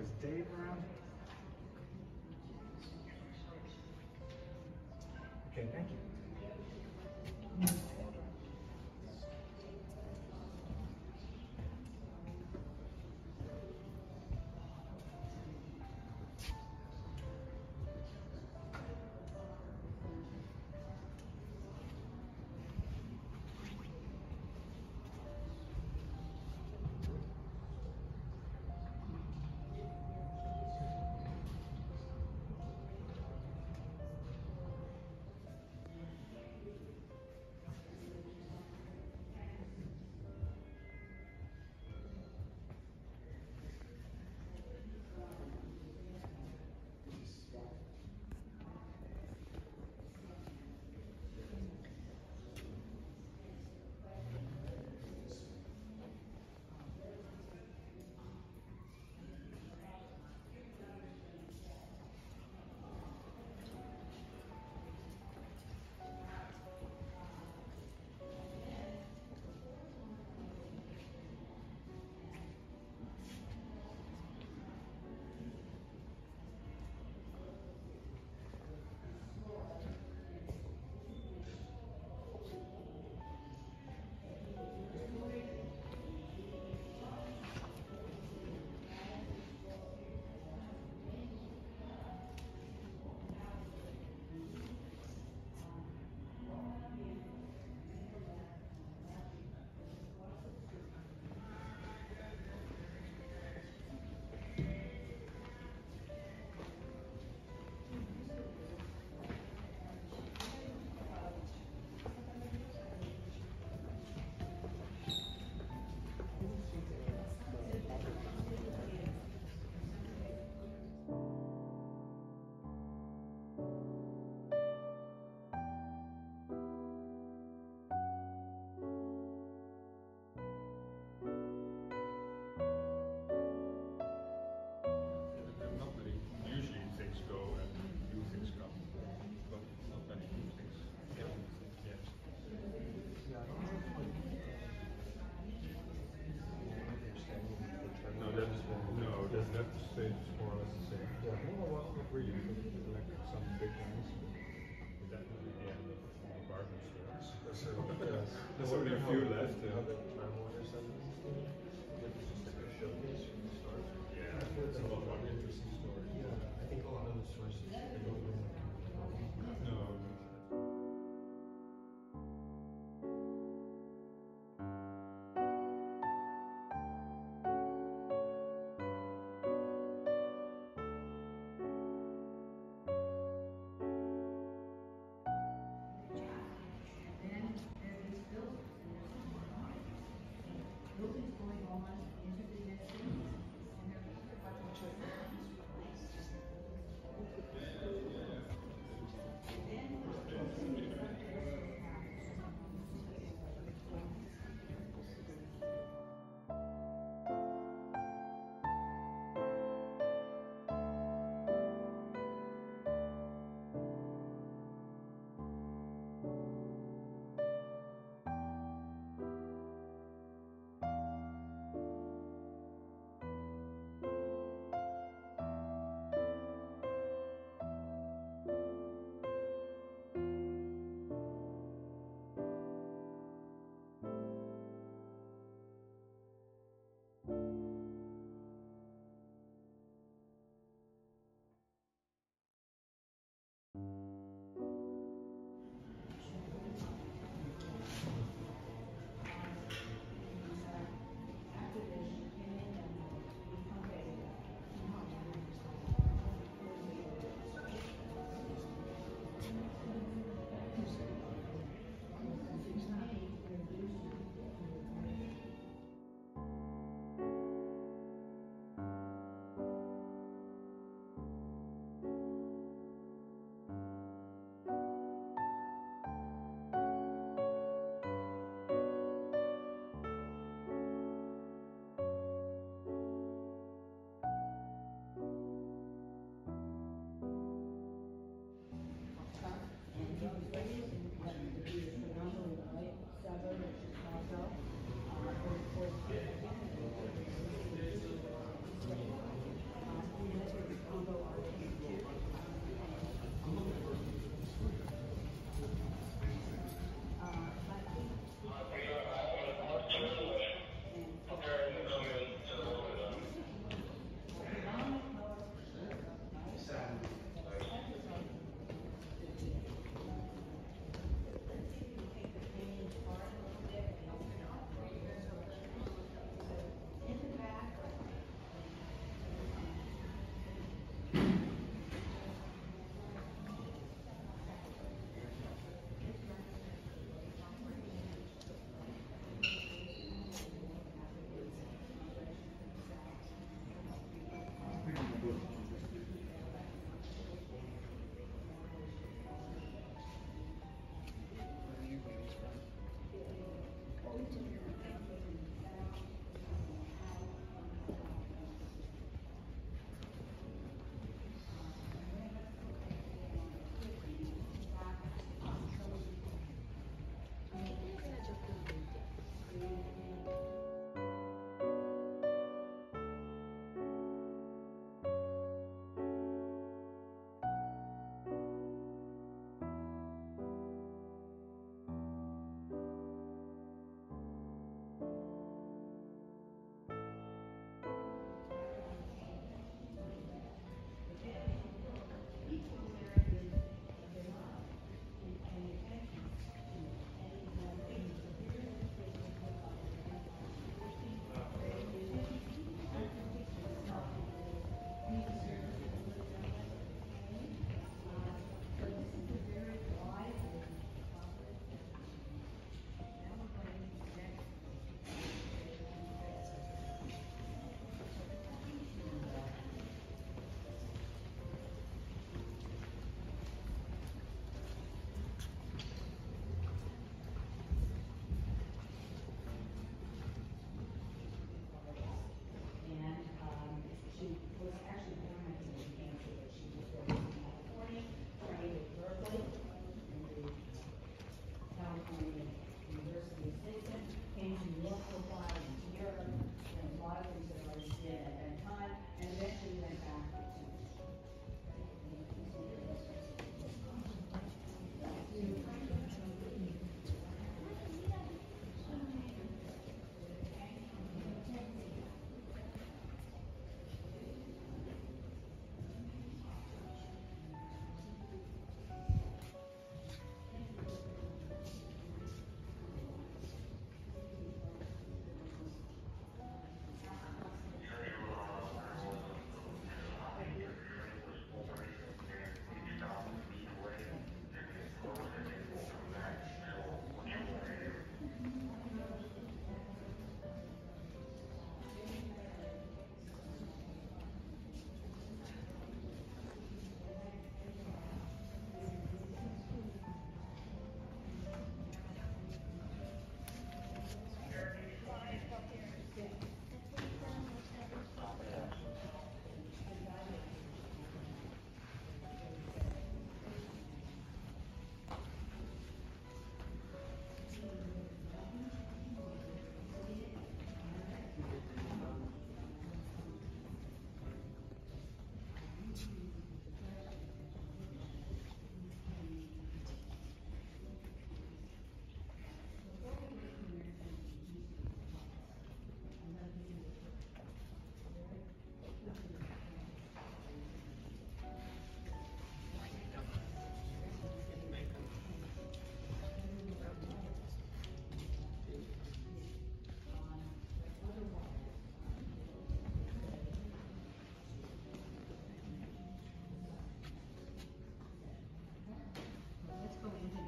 Is Dave around? Okay, thank you. No, that, that stays more or less the same. Yeah. Well, well, not really, because we collected some big ones. But that was at the end of the department stores. Yes. There's only a few left,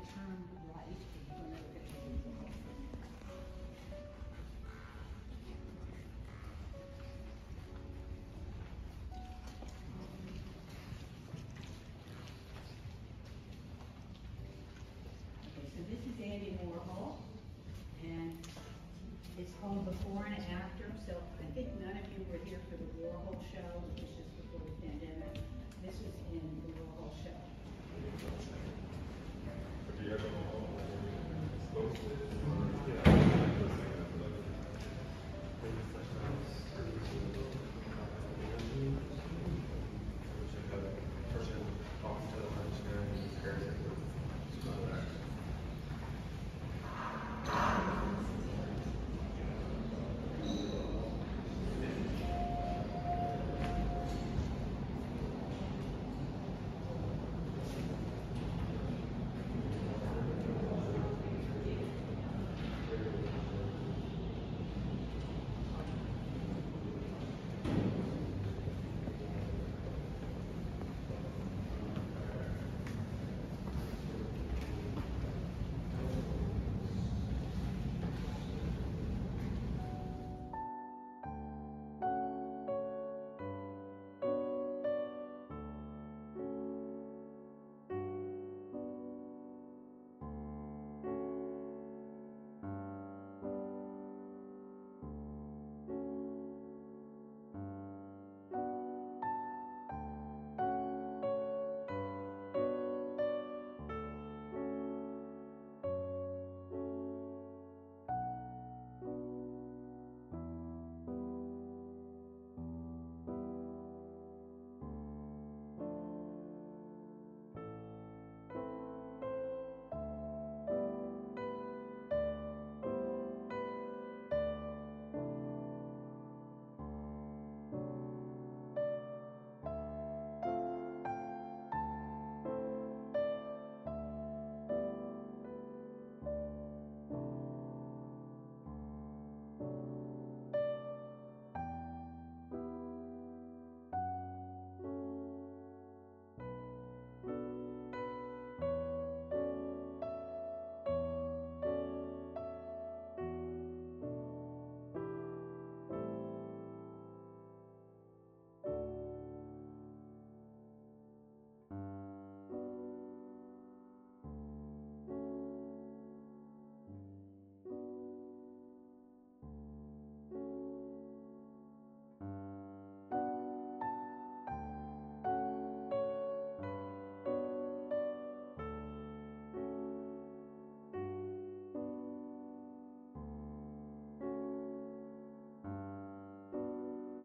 right. Okay, so this is Andy Warhol, and it's called Before and After. So I think none of you were here for the Warhol show,